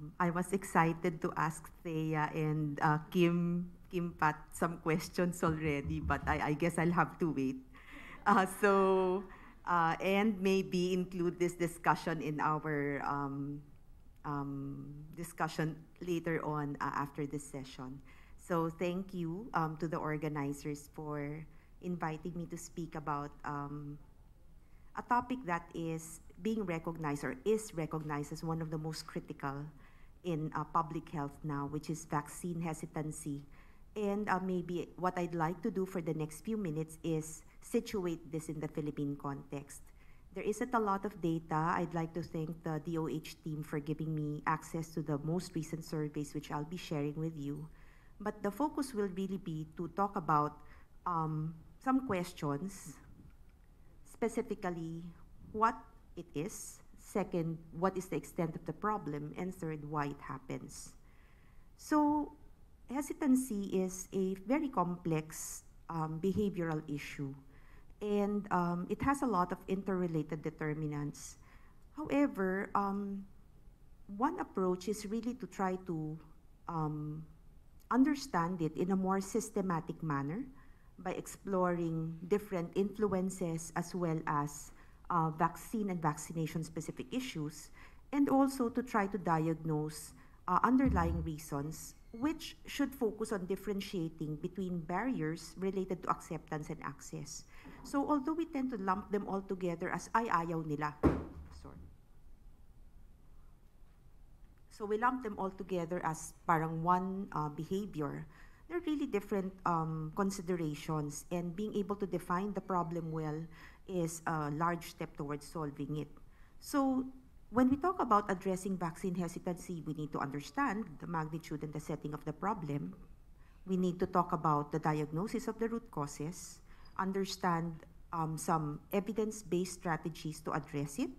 Um, I was excited to ask Thea and uh, Kim, Kim Pat some questions already, but I, I guess I'll have to wait. Uh, so, uh, and maybe include this discussion in our um, um, discussion later on uh, after this session. So thank you um, to the organizers for inviting me to speak about um, a topic that is being recognized or is recognized as one of the most critical in uh, public health now, which is vaccine hesitancy. And uh, maybe what I'd like to do for the next few minutes is situate this in the Philippine context. There isn't a lot of data. I'd like to thank the DOH team for giving me access to the most recent surveys, which I'll be sharing with you. But the focus will really be to talk about um, some questions, specifically what it is, second, what is the extent of the problem, and third, why it happens. So, hesitancy is a very complex um, behavioral issue, and um, it has a lot of interrelated determinants. However, um, one approach is really to try to um, understand it in a more systematic manner by exploring different influences as well as uh, vaccine and vaccination specific issues, and also to try to diagnose uh, underlying reasons, which should focus on differentiating between barriers related to acceptance and access. So although we tend to lump them all together as ay ayaw nila, sorry. So we lump them all together as parang one uh, behavior. They're really different um, considerations, and being able to define the problem well is a large step towards solving it. So when we talk about addressing vaccine hesitancy, we need to understand the magnitude and the setting of the problem. We need to talk about the diagnosis of the root causes, understand um, some evidence-based strategies to address it,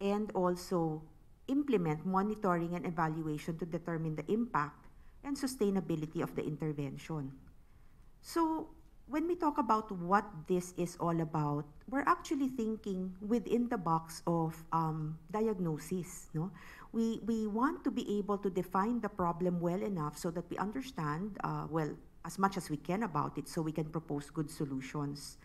and also implement monitoring and evaluation to determine the impact and sustainability of the intervention. So when we talk about what this is all about, we're actually thinking within the box of um, diagnosis. No, we we want to be able to define the problem well enough so that we understand uh, well as much as we can about it, so we can propose good solutions.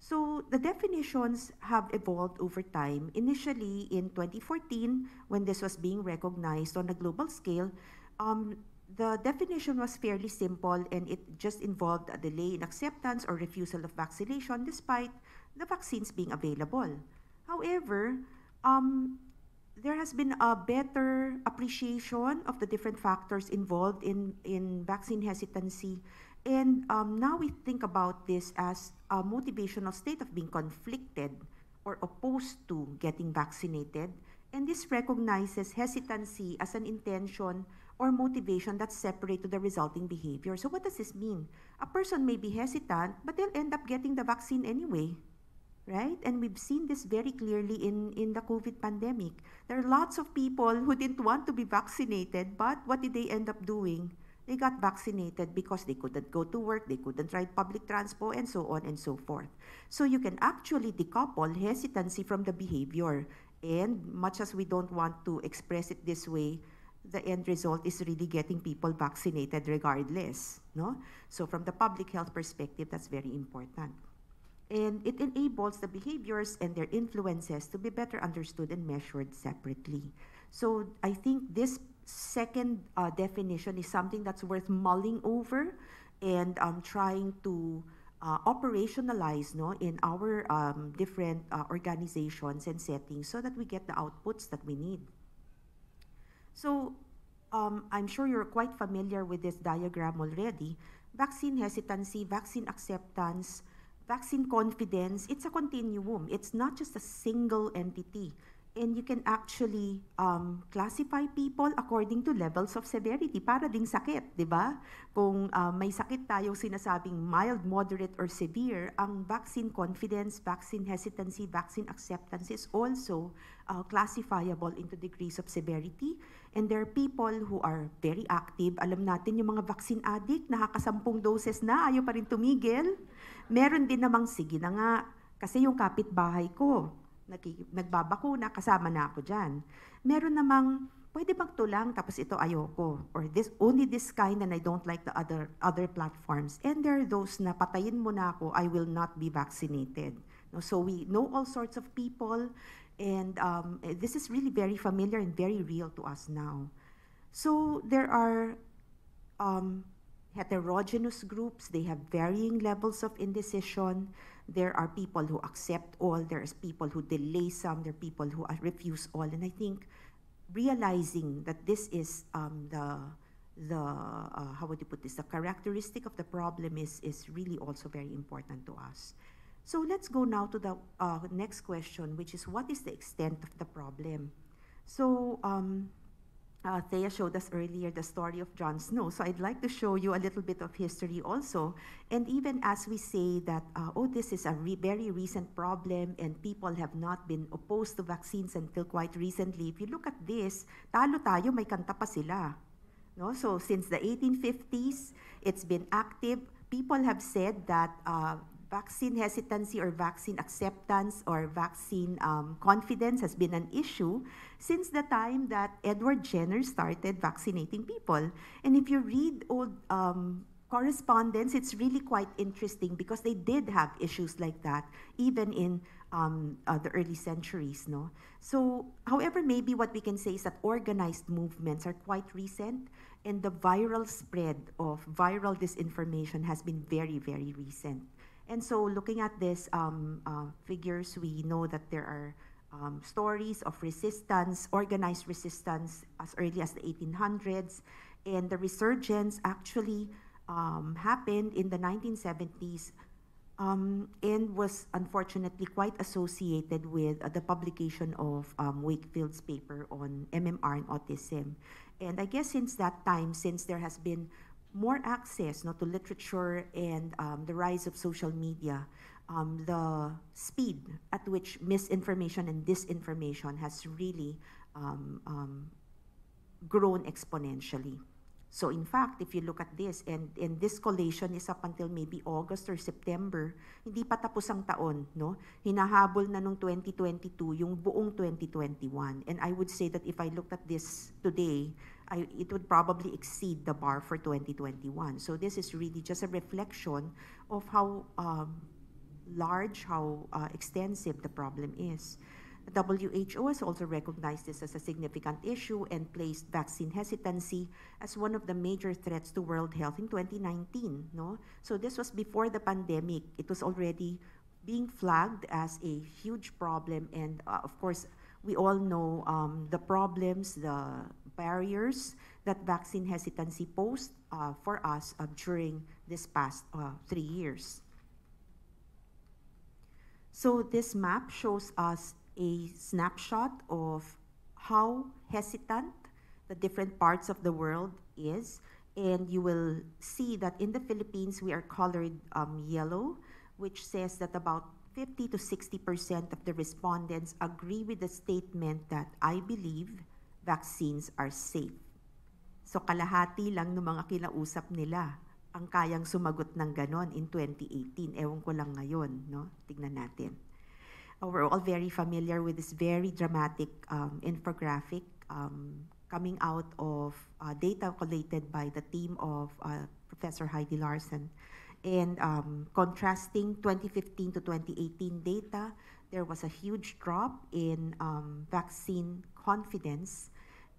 So the definitions have evolved over time. Initially, in 2014, when this was being recognized on a global scale, um, the definition was fairly simple and it just involved a delay in acceptance or refusal of vaccination despite the vaccines being available. However, um, there has been a better appreciation of the different factors involved in, in vaccine hesitancy. And um, now we think about this as a motivational state of being conflicted or opposed to getting vaccinated. And this recognizes hesitancy as an intention or motivation that's separate to the resulting behavior. So what does this mean? A person may be hesitant, but they'll end up getting the vaccine anyway, right? And we've seen this very clearly in, in the COVID pandemic. There are lots of people who didn't want to be vaccinated, but what did they end up doing? They got vaccinated because they couldn't go to work, they couldn't ride public transport, and so on and so forth. So you can actually decouple hesitancy from the behavior. And much as we don't want to express it this way, the end result is really getting people vaccinated regardless. No? So from the public health perspective, that's very important. And it enables the behaviors and their influences to be better understood and measured separately. So I think this second uh, definition is something that's worth mulling over and um, trying to uh, operationalize no, in our um, different uh, organizations and settings so that we get the outputs that we need. So um, I'm sure you're quite familiar with this diagram already. Vaccine hesitancy, vaccine acceptance, vaccine confidence, it's a continuum. It's not just a single entity. And you can actually um, classify people according to levels of severity. Para ding sakit, di ba? Kung uh, may sakit tayong sinasabing mild, moderate, or severe, ang vaccine confidence, vaccine hesitancy, vaccine acceptance is also uh, classifiable into degrees of severity. And there are people who are very active. Alam natin yung mga vaccine addict, nakakasampung doses na, ayaw pa rin tumigil. Meron din namang, sige na nga, kasi yung kapitbahay ko, nagbabakuna, kasama na ako dyan. Meron namang pwede bang tapos ito ayoko or this only this kind and I don't like the other other platforms and there are those na patayin mo na ako I will not be vaccinated no so we know all sorts of people and um, eh, this is really very familiar and very real to us now. So there are um, heterogeneous groups. They have varying levels of indecision. There are people who accept all. There's people who delay some. There are people who uh, refuse all. And I think realizing that this is um, the the uh, how would you put this? The characteristic of the problem is is really also very important to us so let's go now to the uh, next question which is what is the extent of the problem so um, uh, Thea showed us earlier the story of John Snow. So I'd like to show you a little bit of history also. And even as we say that, uh, oh, this is a re very recent problem and people have not been opposed to vaccines until quite recently, if you look at this, talo tayo, may kanta pa sila. No? So since the 1850s, it's been active. People have said that uh, vaccine hesitancy or vaccine acceptance or vaccine um, confidence has been an issue since the time that Edward Jenner started vaccinating people. And if you read old um, correspondence, it's really quite interesting because they did have issues like that even in um, uh, the early centuries. No, so however, maybe what we can say is that organized movements are quite recent, and the viral spread of viral disinformation has been very, very recent. And so looking at these um, uh, figures, we know that there are um, stories of resistance, organized resistance as early as the 1800s. And the resurgence actually um, happened in the 1970s um, and was unfortunately quite associated with uh, the publication of um, Wakefield's paper on MMR and autism. And I guess since that time, since there has been more access no, to literature and um, the rise of social media, um, the speed at which misinformation and disinformation has really um, um, grown exponentially. So in fact, if you look at this, and, and this collation is up until maybe August or September, hindi pa tapos ang taon, no? Hinahabol na nung 2022 yung buong 2021. And I would say that if I looked at this today, I, it would probably exceed the bar for 2021. So this is really just a reflection of how um, large, how uh, extensive the problem is. The WHO has also recognized this as a significant issue and placed vaccine hesitancy as one of the major threats to world health in 2019. No? So this was before the pandemic. It was already being flagged as a huge problem and uh, of course we all know um, the problems, the barriers that vaccine hesitancy posed uh, for us uh, during this past uh, three years. So this map shows us a snapshot of how hesitant the different parts of the world is. And you will see that in the Philippines, we are colored um, yellow, which says that about 50 to 60% of the respondents agree with the statement that I believe vaccines are safe. So kalahati lang ng mga kinausap nila ang kayang sumagot ng ganon in 2018. Ewan ko lang ngayon, no? Tignan natin. Uh, we're all very familiar with this very dramatic um, infographic um, coming out of uh, data collated by the team of uh, Professor Heidi Larson and um, contrasting 2015 to 2018 data, there was a huge drop in um, vaccine confidence.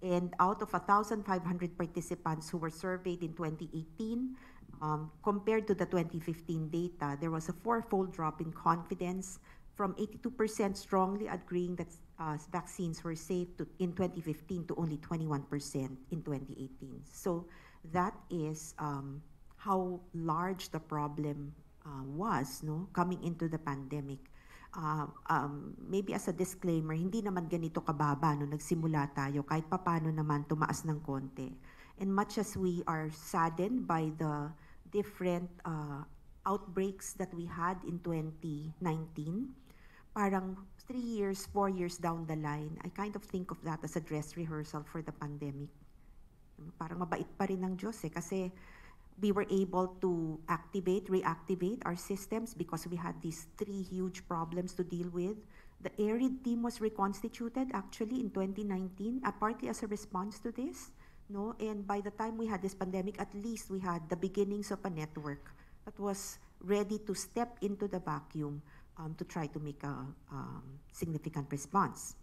And out of 1,500 participants who were surveyed in 2018, um, compared to the 2015 data, there was a fourfold drop in confidence from 82% strongly agreeing that uh, vaccines were safe to, in 2015 to only 21% in 2018. So that is um, how large the problem uh, was no coming into the pandemic. Uh, um, maybe as a disclaimer, hindi naman ganito kababa no nagsimula tayo kahit papano naman tumaas ng konti. And much as we are saddened by the different uh, outbreaks that we had in 2019, parang three years, four years down the line, I kind of think of that as a dress rehearsal for the pandemic. Parang mabait pa rin ng Diyos eh, kasi we were able to activate, reactivate our systems because we had these three huge problems to deal with The ARID team was reconstituted actually in 2019, uh, partly as a response to this. No, and by the time we had this pandemic, at least we had the beginnings of a network that was ready to step into the vacuum um, to try to make a um, significant response.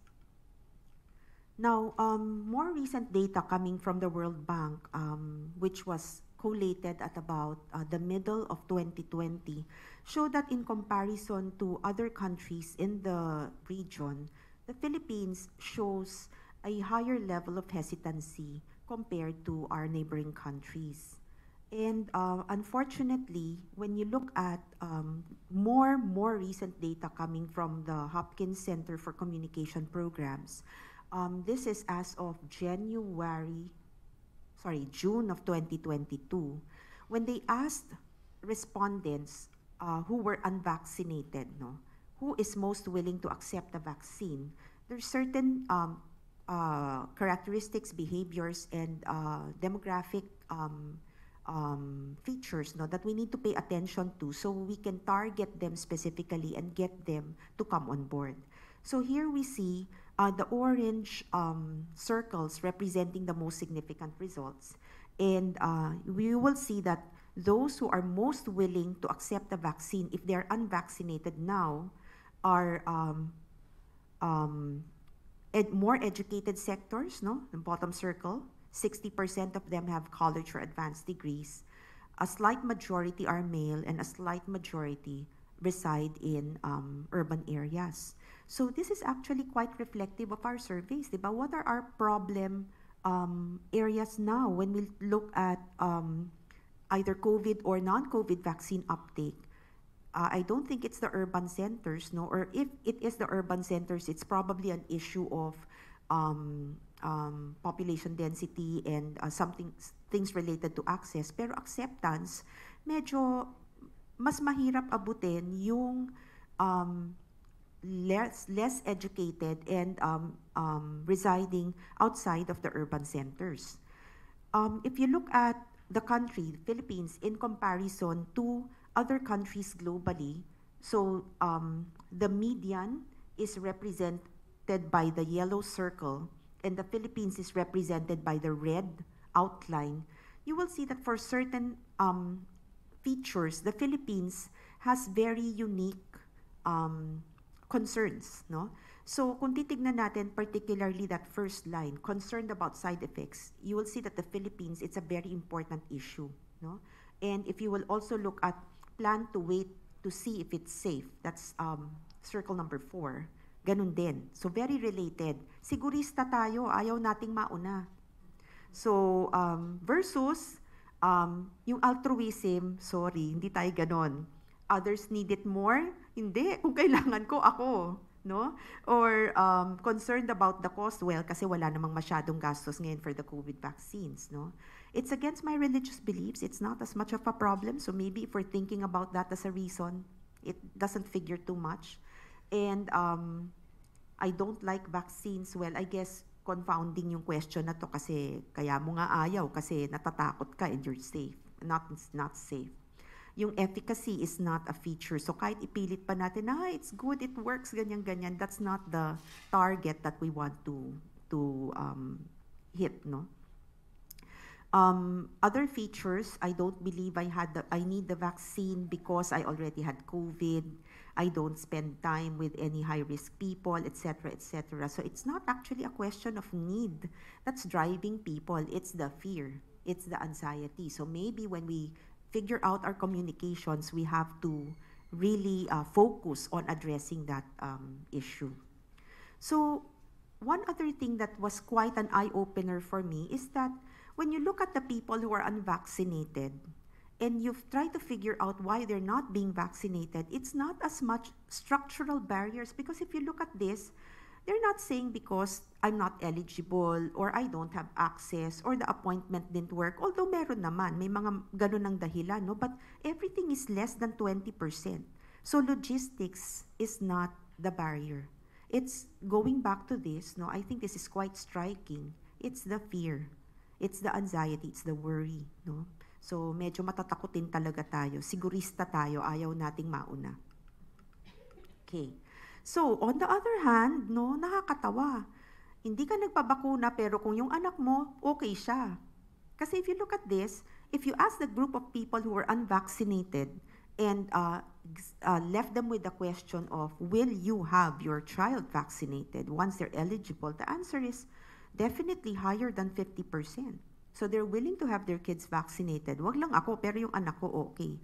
Now, um, more recent data coming from the World Bank, um, which was collated at about uh, the middle of 2020, show that in comparison to other countries in the region, the Philippines shows a higher level of hesitancy compared to our neighboring countries. And uh, unfortunately, when you look at um, more more recent data coming from the Hopkins Center for Communication Programs, um, this is as of January, sorry, June of 2022, when they asked respondents uh, who were unvaccinated, no, who is most willing to accept the vaccine. There's certain um, uh, characteristics, behaviors, and uh, demographic um, um, features no, that we need to pay attention to so we can target them specifically and get them to come on board. So here we see uh, the orange um, circles representing the most significant results. And uh, we will see that those who are most willing to accept the vaccine, if they're unvaccinated now, are um, um, ed more educated sectors, no? The bottom circle, 60% of them have college or advanced degrees. A slight majority are male and a slight majority reside in um, urban areas. So this is actually quite reflective of our surveys, diba? What are our problem um, areas now when we look at um, either COVID or non-COVID vaccine uptake? Uh, I don't think it's the urban centers, no, or if it is the urban centers, it's probably an issue of um, um, population density and uh, something things related to access. Pero acceptance, medyo mas mahirap abutin yung um, less less educated and um, um, residing outside of the urban centers. Um, if you look at the country, Philippines, in comparison to other countries globally, so um, the median is represented by the yellow circle and the Philippines is represented by the red outline, you will see that for certain um, features, the Philippines has very unique um, concerns. No? So kung titignan natin particularly that first line, concerned about side effects, you will see that the Philippines, it's a very important issue. No? And if you will also look at plan to wait to see if it's safe, that's um, circle number four, ganun din. So very related. Sigurista tayo, ayaw nating mauna. So um, versus um, yung altruism, sorry, hindi tayo ganon. Others need it more? Hindi. Kung kailangan ko, ako. No? Or um, concerned about the cost? Well, kasi wala namang masyadong gastos ngayon for the COVID vaccines. No? It's against my religious beliefs. It's not as much of a problem. So maybe if we're thinking about that as a reason, it doesn't figure too much. And um, I don't like vaccines. Well, I guess confounding yung question na to kasi kaya mo nga ayaw kasi natatakot ka and you're safe. Not, not safe. Yung efficacy is not a feature. So kahit ipilit pa natin, ah, it's good, it works, ganyan-ganyan, that's not the target that we want to, to um, hit, no? Um, other features, I don't believe I had the, I need the vaccine because I already had COVID. I don't spend time with any high-risk people, etc., etc. So it's not actually a question of need that's driving people. It's the fear. It's the anxiety. So maybe when we figure out our communications, we have to really uh, focus on addressing that um, issue. So one other thing that was quite an eye-opener for me is that when you look at the people who are unvaccinated and you've tried to figure out why they're not being vaccinated, it's not as much structural barriers because if you look at this, they're not saying because I'm not eligible or I don't have access or the appointment didn't work. Although meron naman, may mga ganun ang dahilan, no? But everything is less than 20%. So logistics is not the barrier. It's going back to this, no? I think this is quite striking. It's the fear. It's the anxiety, it's the worry, no? So medyo matatakutin talaga tayo. Sigurista tayo, ayaw nating mauna. Okay. So, on the other hand, no, nakakatawa. Hindi ka nagpabakuna pero kung yung anak mo, okay siya. Kasi if you look at this, if you ask the group of people who were unvaccinated and uh, uh, left them with the question of, will you have your child vaccinated once they're eligible? The answer is definitely higher than 50%. So they're willing to have their kids vaccinated. Wag lang ako, pero yung anak ko okay.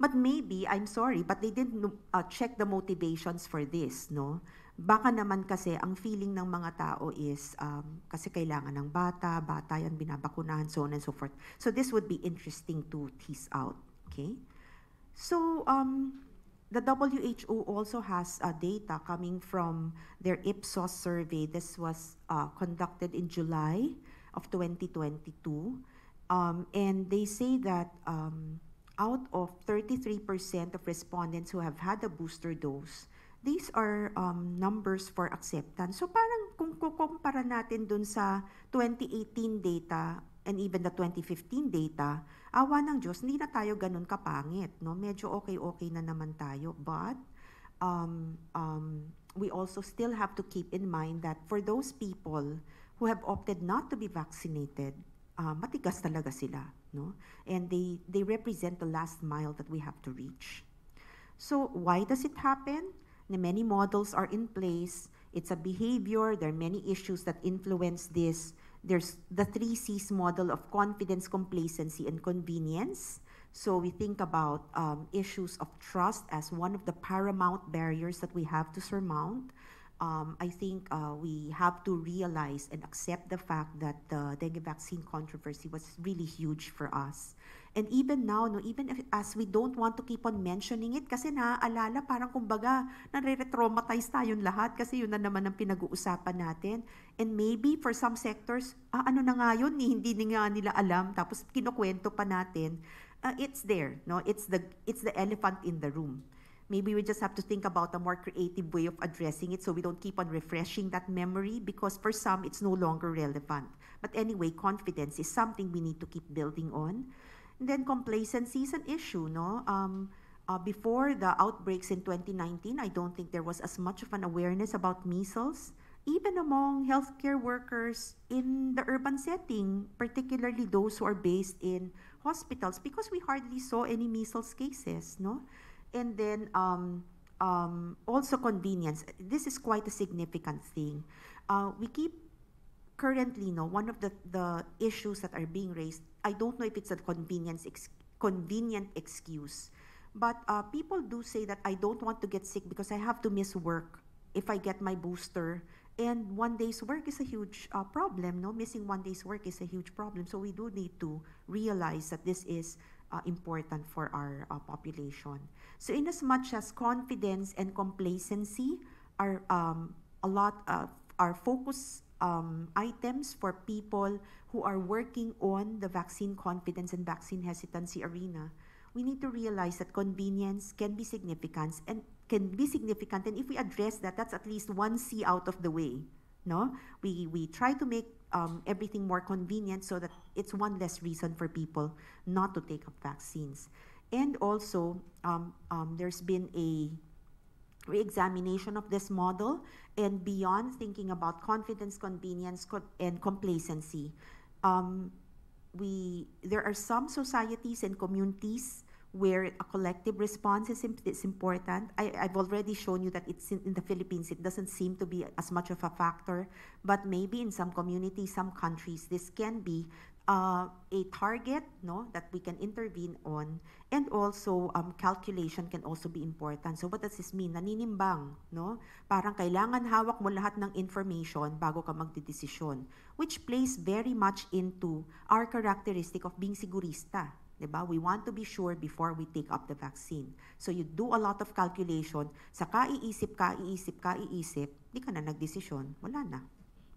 But maybe, I'm sorry, but they didn't uh, check the motivations for this, no? Baka naman kasi ang feeling ng mga tao is um, kasi kailangan ng bata, bata yan binabakunahan, so on and so forth. So this would be interesting to tease out, okay? So um, the WHO also has uh, data coming from their Ipsos survey. This was uh, conducted in July of 2022. Um, and they say that um, out of 33% of respondents who have had a booster dose, these are um, numbers for acceptance. So parang kung kukumpara natin dun sa 2018 data and even the 2015 data, awa ng Diyos, hindi na tayo ganun kapangit. No? Medyo okay-okay na naman tayo. But um, um, we also still have to keep in mind that for those people who have opted not to be vaccinated, uh, matigas talaga sila. No? And they, they represent the last mile that we have to reach. So why does it happen? The many models are in place. It's a behavior. There are many issues that influence this. There's the three C's model of confidence, complacency, and convenience. So we think about um, issues of trust as one of the paramount barriers that we have to surmount. Um, I think uh, we have to realize and accept the fact that the dengue vaccine controversy was really huge for us. And even now, no, even if, as we don't want to keep on mentioning it, kasi naaalala, parang kumbaga, nare-traumatize tayong lahat kasi yun na naman ang pinag-uusapan natin. And maybe for some sectors, ah, ano na nga yun, hindi nga nila alam, tapos kinukwento pa natin. Uh, it's there, no? It's the, it's the elephant in the room. Maybe we just have to think about a more creative way of addressing it so we don't keep on refreshing that memory because for some it's no longer relevant. But anyway, confidence is something we need to keep building on. And then complacency is an issue, no? Um, uh, before the outbreaks in 2019, I don't think there was as much of an awareness about measles, even among healthcare workers in the urban setting, particularly those who are based in hospitals, because we hardly saw any measles cases, no? And then um, um, also convenience. This is quite a significant thing. Uh, we keep currently, no, one of the, the issues that are being raised, I don't know if it's a convenience ex- convenient excuse, but uh, people do say that I don't want to get sick because I have to miss work if I get my booster. And one day's work is a huge uh, problem, no? Missing one day's work is a huge problem. So we do need to realize that this is uh, important for our uh, population. So in as much as confidence and complacency are um, a lot of our focus um, items for people who are working on the vaccine confidence and vaccine hesitancy arena, we need to realize that convenience can be significant and can be significant. And if we address that, that's at least one C out of the way. No, we we try to make um, everything more convenient so that it's one less reason for people not to take up vaccines. And also, um, um, there's been a re-examination of this model and beyond thinking about confidence, convenience, co- and complacency. Um, we there are some societies and communities where a collective response is, is important. I, I've already shown you that it's in, in the Philippines. It doesn't seem to be as much of a factor, but maybe in some communities, some countries, this can be uh, a target no that we can intervene on and also um, calculation can also be important so what does this mean naninimbang no parang kailangan hawak mo lahat ng information bago ka magdedesisyon which plays very much into our characteristic of being sigurista diba? We want to be sure before we take up the vaccine. So you do a lot of calculation, sa kaiisip, kaiisip, kaiisip, di ka na nagdesisyon, wala na.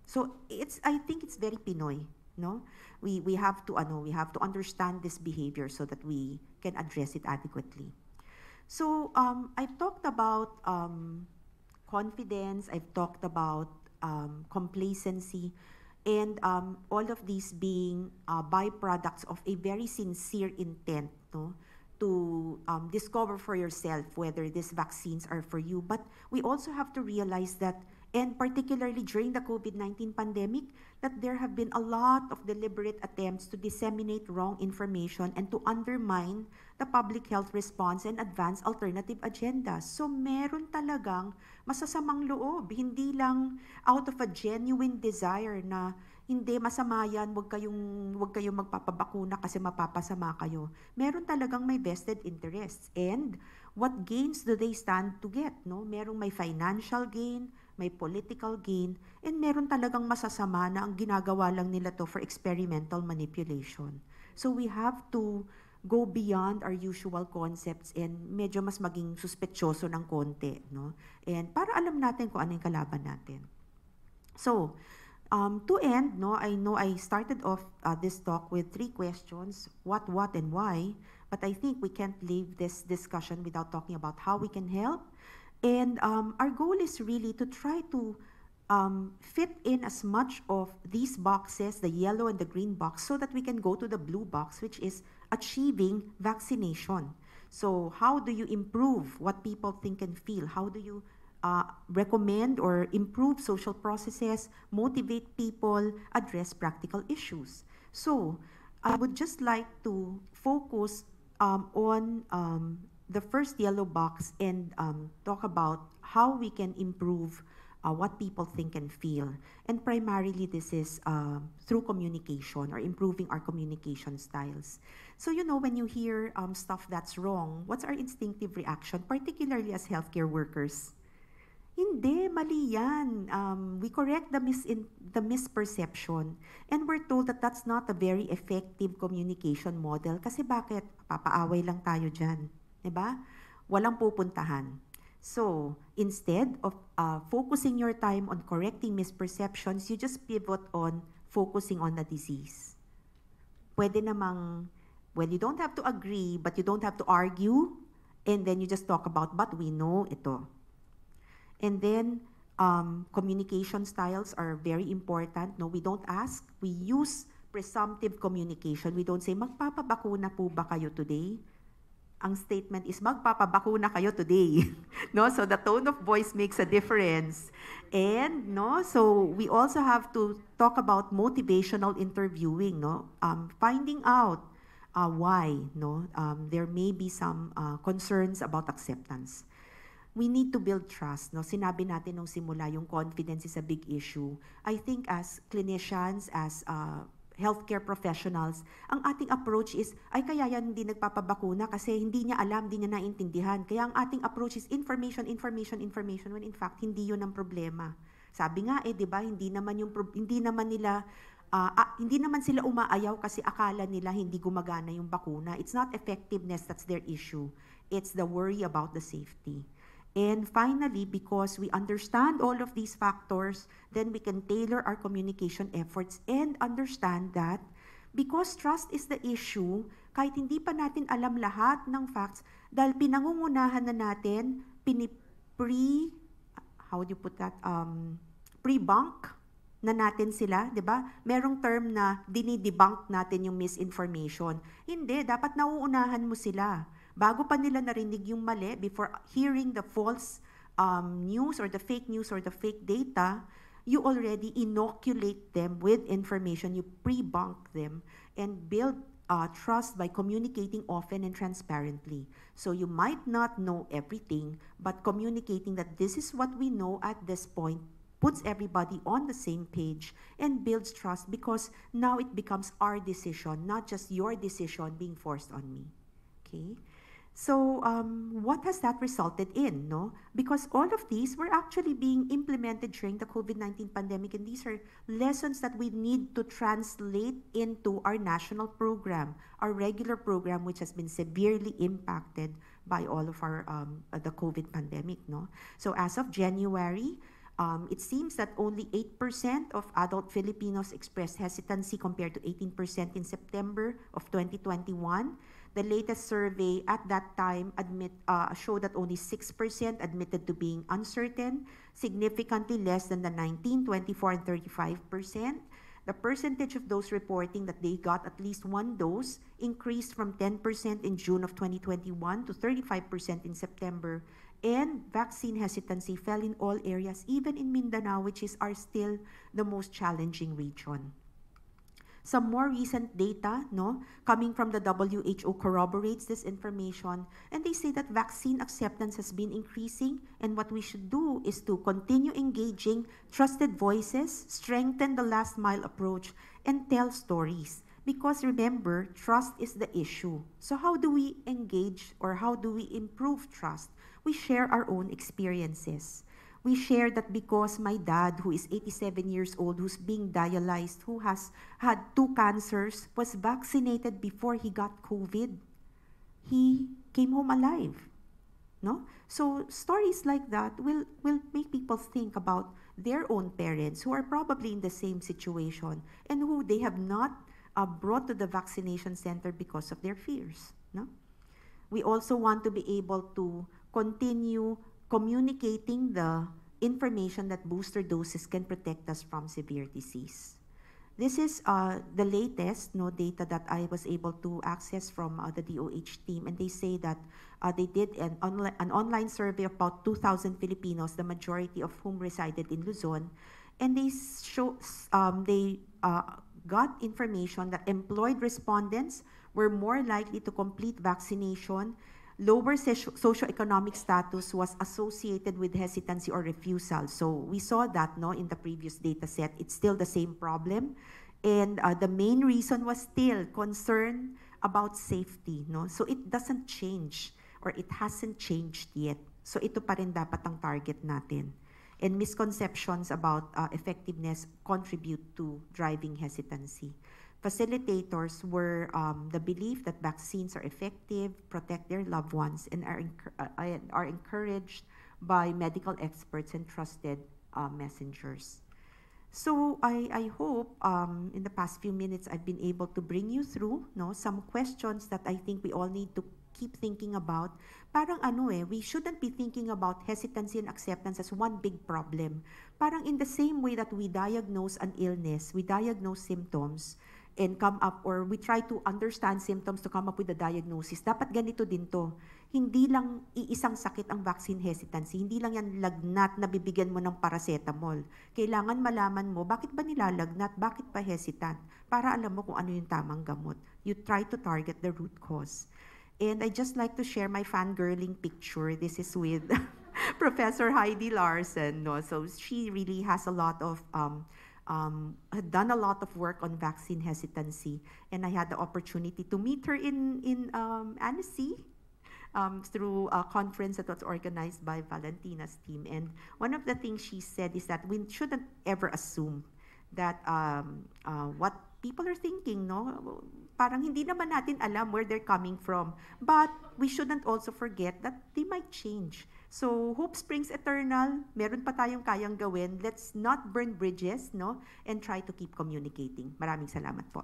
So it's I think it's very Pinoy, no? We we have to ano, we have to understand this behavior so that we can address it adequately. So um, I've talked about um, confidence. I've talked about um, complacency, and um, all of these being uh, byproducts of a very sincere intent, no, to um, discover for yourself whether these vaccines are for you. But we also have to realize that, and particularly during the COVID 19 pandemic, that there have been a lot of deliberate attempts to disseminate wrong information and to undermine the public health response and advance alternative agendas. So meron talagang masasamang loob, hindi lang out of a genuine desire na hindi masama yan, wag kayong, wag kayong magpapabakuna kasi mapapasama kayo. Meron talagang may vested interests. And what gains do they stand to get? No? Merong may financial gain, may political gain, and meron talagang masasama na ang ginagawa lang nila to for experimental manipulation. So we have to go beyond our usual concepts and medyo mas maging suspetsyoso ng konti. No? And para alam natin kung ano yung kalaban natin. So, um, to end, no, I know I started off uh, this talk with three questions, what, what, and why, but I think we can't leave this discussion without talking about how we can help. And um, our goal is really to try to um, fit in as much of these boxes, the yellow and the green box, so that we can go to the blue box, which is achieving vaccination. So how do you improve what people think and feel? How do you uh, recommend or improve social processes, motivate people, address practical issues. So I would just like to focus um, on um, the first yellow box and um, talk about how we can improve uh, what people think and feel. And primarily, this is uh, through communication or improving our communication styles. So, you know, when you hear um, stuff that's wrong, what's our instinctive reaction, particularly as healthcare workers? Hindi, mali yan. Um, we correct the, mis the misperception. And we're told that that's not a very effective communication model. Kasi bakit? Papaaway lang tayo dyan. Diba? Walang pupuntahan. So, instead of uh, focusing your time on correcting misperceptions, you just pivot on focusing on the disease. Pwede namang, well, you don't have to agree, but you don't have to argue, and then you just talk about, but we know ito. And then um, communication styles are very important. No, we don't ask. We use presumptive communication. We don't say, magpapabakuna po ba kayo today? Ang statement is, magpapabakuna kayo today. no, so the tone of voice makes a difference. And no, so we also have to talk about motivational interviewing. No, um, finding out uh, why. No, um, there may be some uh, concerns about acceptance we need to build trust. No? Sinabi natin nung simula, yung confidence is a big issue. I think as clinicians, as uh, healthcare professionals, ang ating approach is, ay kaya yan hindi nagpapabakuna kasi hindi niya alam, hindi niya naintindihan. Kaya ang ating approach is information, information, information, when in fact, hindi yun ang problema. Sabi nga eh, di ba, hindi naman, yung, hindi naman nila uh, uh, hindi naman sila umaayaw kasi akala nila hindi gumagana yung bakuna. It's not effectiveness that's their issue. It's the worry about the safety. And finally, because we understand all of these factors, then we can tailor our communication efforts and understand that because trust is the issue, kahit hindi pa natin alam lahat ng facts, dahil pinangungunahan na natin, pinipre, how do you put that, um, pre-bunk na natin sila, di ba? Merong term na dinidebunk natin yung misinformation. Hindi, dapat nauunahan mo sila bago pa nila narinig yung mali, before hearing the false um, news or the fake news or the fake data, you already inoculate them with information, you pre-bunk them, and build uh, trust by communicating often and transparently. So you might not know everything, but communicating that this is what we know at this point puts everybody on the same page and builds trust because now it becomes our decision, not just your decision being forced on me. Okay? So um, what has that resulted in? No, because all of these were actually being implemented during the COVID-19 pandemic, and these are lessons that we need to translate into our national program, our regular program, which has been severely impacted by all of our um, the COVID pandemic. No, so as of January. Um, it seems that only 8% of adult Filipinos expressed hesitancy compared to 18% in September of 2021. The latest survey at that time admit, uh, showed that only 6% admitted to being uncertain, significantly less than the 19, 24, and 35%. The percentage of those reporting that they got at least one dose increased from 10% in June of 2021 to 35% in September. And vaccine hesitancy fell in all areas, even in Mindanao, which is our still the most challenging region. Some more recent data, no, coming from the WHO corroborates this information, and they say that vaccine acceptance has been increasing, and what we should do is to continue engaging trusted voices, strengthen the last mile approach, and tell stories. Because remember, trust is the issue. So how do we engage or how do we improve trust? We share our own experiences we share that because my dad, who is 87 years old, who's being dialyzed, who has had two cancers, was vaccinated before he got COVID, he came home alive. No? So stories like that will, will make people think about their own parents who are probably in the same situation and who they have not uh, brought to the vaccination center because of their fears. No? We also want to be able to continue communicating the information that booster doses can protect us from severe disease. This is uh, the latest no, data that I was able to access from uh, the DOH team, and they say that uh, they did an, an online survey of about 2,000 Filipinos, the majority of whom resided in Luzon, and they show um, they uh, got information that employed respondents were more likely to complete vaccination lower socioeconomic status was associated with hesitancy or refusal. So we saw that no, in the previous data set. It's still the same problem. And uh, the main reason was still concern about safety. No? So it doesn't change or it hasn't changed yet. So ito pa rin dapat ang target natin. And misconceptions about uh, effectiveness contribute to driving hesitancy facilitators were um, the belief that vaccines are effective, protect their loved ones, and are, uh, are encouraged by medical experts and trusted uh, messengers. So I, I hope um, in the past few minutes I've been able to bring you through no, some questions that I think we all need to keep thinking about. Parang ano eh, we shouldn't be thinking about hesitancy and acceptance as one big problem. Parang in the same way that we diagnose an illness, we diagnose symptoms, and come up or we try to understand symptoms to come up with a diagnosis, dapat ganito din to. Hindi lang iisang sakit ang vaccine hesitancy. Hindi lang yan lagnat na bibigyan mo ng paracetamol. Kailangan malaman mo, bakit ba nilalagnat? Bakit pa hesitant? Para alam mo kung ano yung tamang gamot. You try to target the root cause. And I just like to share my fangirling picture. This is with Professor Heidi Larson. No? So she really has a lot of um, um, had done a lot of work on vaccine hesitancy, and I had the opportunity to meet her in in um, Annecy um, through a conference that was organized by Valentina's team. And one of the things she said is that we shouldn't ever assume that um, uh, what people are thinking, no? Parang hindi naman natin alam where they're coming from. But we shouldn't also forget that they might change. So, hope springs eternal. Meron pa tayong kayang gawin. Let's not burn bridges, no? And try to keep communicating. Maraming salamat po.